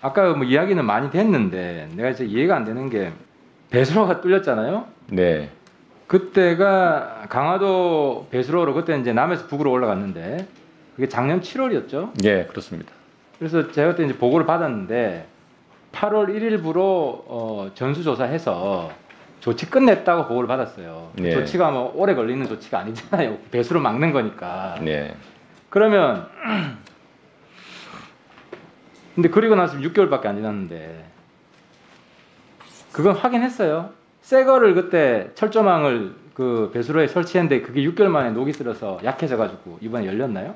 아까 뭐 이야기는 많이 됐는데 내가 이제 이해가 안 되는 게 배수로가 뚫렸잖아요. 네. 그때가 강화도 배수로로 그때 이제 남에서 북으로 올라갔는데 그게 작년 7월이었죠. 예, 그렇습니다. 그래서 제가 그때 이제 보고를 받았는데 8월 1일부로 어, 전수조사해서 조치 끝냈다고 보고를 받았어요. 네. 조치가 뭐 오래 걸리는 조치가 아니잖아요. 배수로 막는 거니까. 네. 그러면 근데 그리고 나서 6개월밖에 안 지났는데 그건 확인했어요. 새 거를 그때 철조망을 그 배수로에 설치했는데 그게 6개월 만에 녹이 슬어서 약해져 가지고 이번에 열렸나요?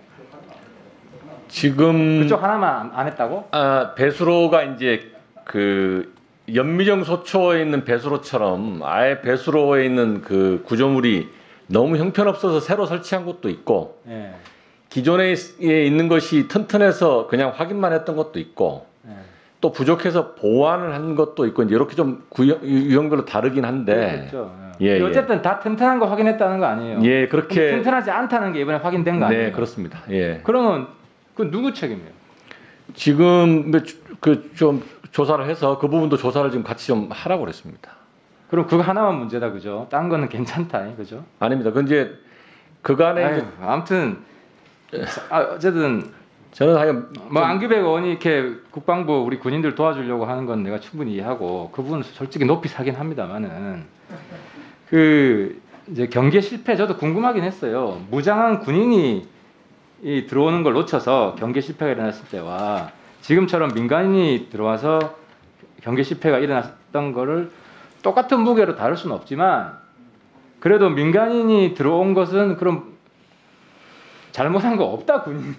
지금 그쪽 하나만 안- 안 했다고? 아, 배수로가 이제 그 연미정 소초에 있는 배수로처럼 아예 배수로에 있는 그 구조물이 너무 형편없어서 새로 설치한 곳도 있고 예. 기존에 있- 에 있는 것이 튼튼해서 그냥 확인만 했던 것도 있고 예. 또 부족해서 보완을 한 것도 있고 이제 이렇게 좀 구형, 유형별로 다르긴 한데 그렇죠. 예, 예. 어쨌든 다 튼튼한 거 확인했다는 거 아니에요. 예 그렇게 튼튼하지 않다는 게 이번에 확인된 거 아니에요? 네 그렇습니다 예 그러면 그 누구 책임이에요? 지금 그 좀 조사를 해서 그 부분도 조사를 지금 같이 좀 하라고 그랬습니다 그럼 그거 하나만 문제다 그죠? 딴 거는 괜찮다 그죠? 아닙니다 그 이제 그간에 아유, 이제 아무튼 아, 어쨌든 저는 하여 뭐 안규백 의원이 이렇게 국방부 우리 군인들 도와주려고 하는 건 내가 충분히 이해하고 그분은 솔직히 높이 사긴 합니다만은 그 이제 경계 실패 저도 궁금하긴 했어요. 무장한 군인이 이 들어오는 걸 놓쳐서 경계 실패가 일어났을 때와 지금처럼 민간인이 들어와서 경계 실패가 일어났던 거를 똑같은 무게로 다룰 수는 없지만 그래도 민간인이 들어온 것은 그럼 잘못한 거 없다 군인이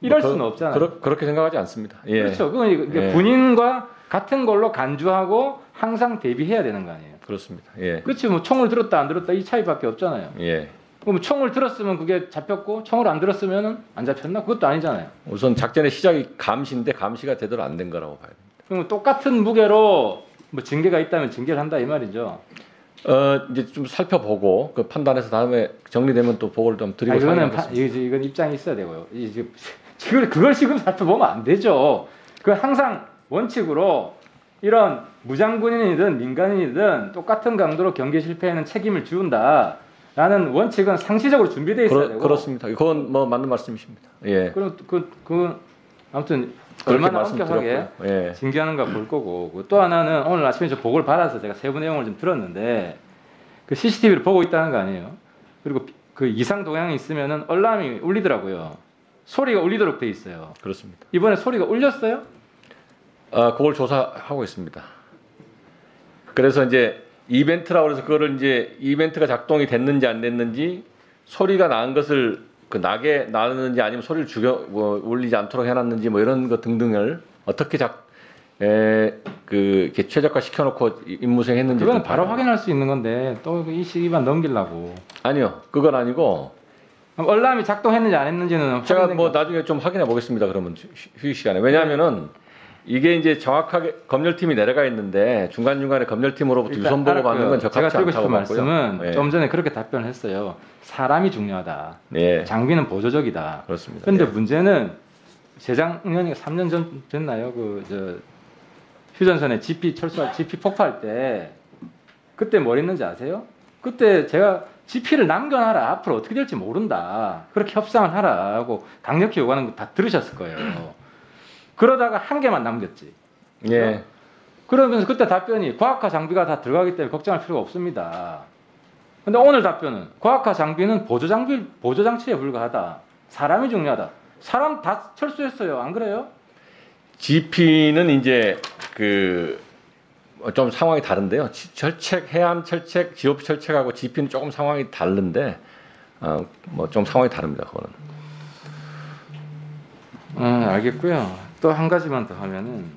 이럴 뭐 그- 수는 없잖아요. 그렇, 그렇게 생각하지 않습니다. 예. 그렇죠. 그건 예. 군인과 같은 걸로 간주하고 항상 대비해야 되는 거 아니에요. 그렇습니다. 예. 그렇지 뭐 총을 들었다 안 들었다 이 차이밖에 없잖아요. 예. 그럼 총을 들었으면 그게 잡혔고 총을 안 들었으면은 안 잡혔나? 그것도 아니잖아요. 우선 작전의 시작이 감시인데 감시가 제대로 안 된 거라고 봐야 됩니다. 그럼 똑같은 무게로 뭐 징계가 있다면 징계를 한다 이 말이죠. 어, 이제 좀 살펴보고 그 판단해서 다음에 정리되면 또 보고를 좀 드리고 아니, 이거는. 파, 이건 입장이 있어야 되고요. 이 지금 지금 그걸 지금 살펴보면 안 되죠. 그 항상 원칙으로 이런 무장군인이든 민간인이든 똑같은 강도로 경계 실패에는 책임을 지운다 라는 원칙은 상시적으로 준비되어 있어야 되고. 그렇습니다. 그건 뭐 맞는 말씀이십니다. 예. 그럼 그, 그 아무튼 얼마나 엄격하게. 예. 징계하는가 볼 거고 그또 하나는 오늘 아침에 저 보고를 받아서 제가 세부 내용을 좀 들었는데 그 CCTV를 보고 있다는 거 아니에요. 그리고 그 이상 동향이 있으면은 얼람이 울리더라고요. 소리가 울리도록 돼 있어요. 그렇습니다. 이번에 소리가 울렸어요? 아, 그걸 조사하고 있습니다. 그래서 이제 이벤트라고 해서 그거를 이제 이벤트가 작동이 됐는지 안 됐는지 소리가 난 것을 그 나게 나는지 아니면 소리를 죽여 뭐 울리지 않도록 해놨는지 뭐 이런 것 등등을 어떻게 작 에, 그 최적화 시켜놓고 임무 수행했는지 그건 좀 바로 봐야- 확인할 수 있는 건데 또 이 시기만 넘기려고. 아니요. 그건 아니고 얼람이 작동했는지 안 했는지는 제가 뭐 거- 나중에 좀 확인해 보겠습니다. 그러면 휴- 휴식 시간에. 왜냐하면은 이게 이제 정확하게 검열팀이 내려가 있는데 중간 중간에 검열팀으로부터 유선 보고 받는 건. 적합치 제가 드리고 싶은 봤고요. 말씀은 예. 좀 전에 그렇게 답변을 했어요. 사람이 중요하다. 네 장비는 보조적이다. 그렇습니다. 근데 예. 문제는 재작년이 3년 전 됐나요? 그 저 휴전선에 GP 철수할 GP 폭파할 때 그때 뭘 했는지 아세요? 그때 제가 GP를 남겨놔라 앞으로 어떻게 될지 모른다 그렇게 협상을 하라고 강력히 요구하는 거 다 들으셨을 거예요. 그러다가 한 개만 남겼지. 예. 그러면서 그때 답변이 과학화 장비가 다 들어가기 때문에 걱정할 필요가 없습니다. 근데 오늘 답변은 과학화 장비는 보조 장비 보조 장치에 불과하다. 사람이 중요하다. 사람 다 철수했어요. 안 그래요? GP는 이제 그 좀 상황이 다른데요. 지- 철책, 해안 철책, GOP 철책하고 GP는 조금 상황이 다른데 어, 뭐 좀 상황이 다릅니다. 그거는. 음, 알겠고요. 또 한 가지만 더 하면은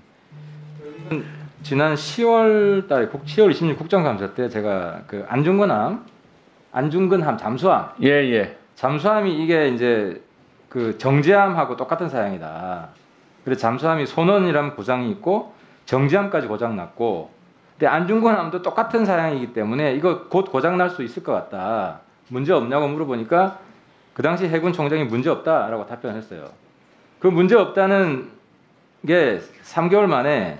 지난 10월 달에 국 10월 26일 국정감사 때 제가 그 안중근함 안중근함 잠수함 예, 예. 잠수함이 이게 이제 그 정제함하고 똑같은 사양이다. 그래서 잠수함이 손원이라는 고장이 있고 정제함까지 고장 났고, 근데 안중근함도 똑같은 사양이기 때문에 이거 곧 고장 날 수 있을 것 같다. 문제 없냐고 물어보니까 그 당시 해군 총장이 문제 없다라고 답변했어요. 그 문제 없다는 게 3개월 만에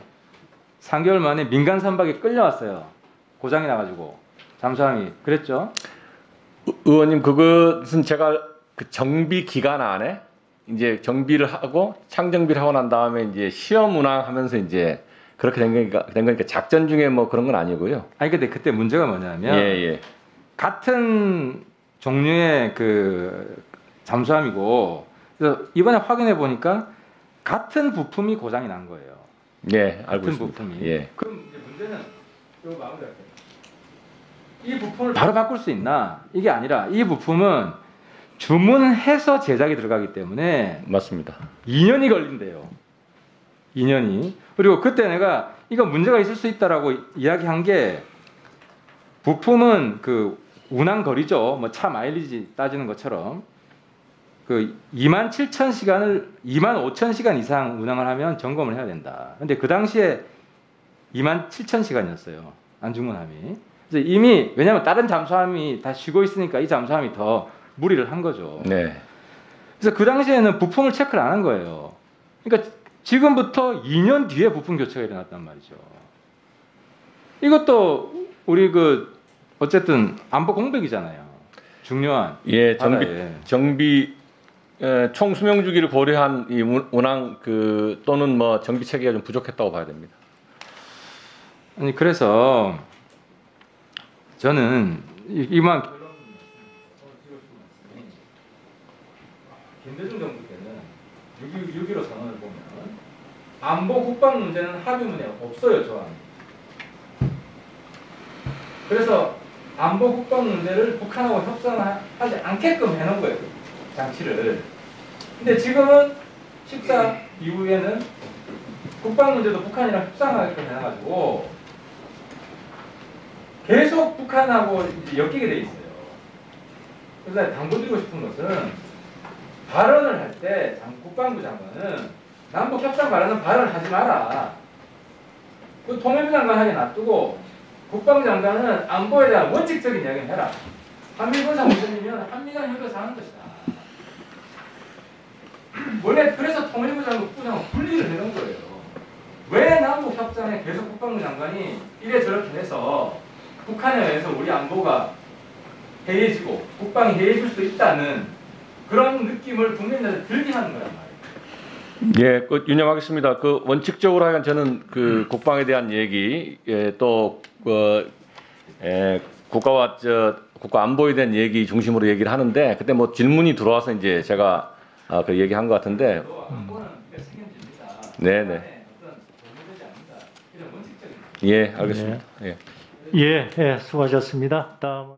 3개월 만에 민간 선박에 끌려왔어요. 고장이 나가지고 잠수함이 그랬죠. 의- 의원님 그것은 제가 그 정비 기간 안에 이제 정비를 하고 창정비를 하고 난 다음에 이제 시험 운항하면서 이제 그렇게 된 거니까 된 거니까 작전 중에 뭐 그런 건 아니고요. 아니 근데 그때 문제가 뭐냐면 예 예. 같은 종류의 그 잠수함이고 그래서 이번에 확인해 보니까 같은 부품이 고장이 난 거예요. 예 알고 같은 있습니다. 부품이. 예. 그럼 문제는 이거 마무리할게요. 이 부품을 바로 바꿀 수 있나? 이게 아니라 이 부품은 주문해서 제작이 들어가기 때문에 맞습니다. 2년이 걸린대요. 2년이. 그리고 그때 내가 이거 문제가 있을 수 있다라고 이야기한 게 부품은 그 운항 거리죠. 뭐 차 마일리지 따지는 것처럼 그 2만 7천 시간을 2만 5천 시간 이상 운항을 하면 점검을 해야 된다. 근데 그 당시에 2만 7천 시간이었어요. 안중근함이. 그래서 이미 왜냐하면 다른 잠수함이 다 쉬고 있으니까 이 잠수함이 더 무리를 한 거죠. 네. 그래서 그 당시에는 부품을 체크를 안 한 거예요. 그러니까 지금부터 2년 뒤에 부품 교체가 일어났단 말이죠. 이것도 우리 그 어쨌든 안보 공백이잖아요. 중요한 예 정비 바다에. 정비 에, 총 수명 주기를 고려한 이 운- 운항 그 또는 뭐 정비 체계가 좀 부족했다고 봐야 됩니다. 아니 그래서 저는 이- 이만 김대중 정부 때는 6.15 선언을 보면 안보 국방 문제는 합의문에 없어요 조항. 그래서 안보 국방 문제를 북한하고 협상하지 않게끔 해놓은 거예요 그 장치를. 근데 지금은 14 이후에는 국방 문제도 북한이랑 협상하게끔 해놔가지고 계속 북한하고 엮이게 돼 있어요. 그래서 당부드리고 싶은 것은 발언을 할 때 국방부 장관은 남북 협상 발언은 발언을 하지 마라. 그 통일부 장관 하게 놔두고 국방부 장관은 안보에 대한 원칙적인 이야기를 해라. 한미 군사 문제이면 한미간 협의해서 하는 것이다. 원래 그래서 통일부 장관, 국부장관 분리를 해놓은 거예요. 왜 남북 협상에 계속 국방부 장관이 이래 저렇게 해서 북한에 의해서 우리 안보가 해이해지고 국방이 해이해질 수 있다는 그런 느낌을 국민들한테 들게 하는 거란 말이에요. 예, 그 유념하겠습니다. 그 원칙적으로 하여간 저는 그 국방에 대한 얘기, 예, 또 그, 에, 국가와 저 국가 안보에 대한 얘기 중심으로 얘기를 하는데 그때 뭐 질문이 들어와서 이제 제가 아, 그 얘기한 것 같은데, 책임집니다. 네, 네. 예, 알겠습니다. 예. 예, 예, 수고하셨습니다. 다음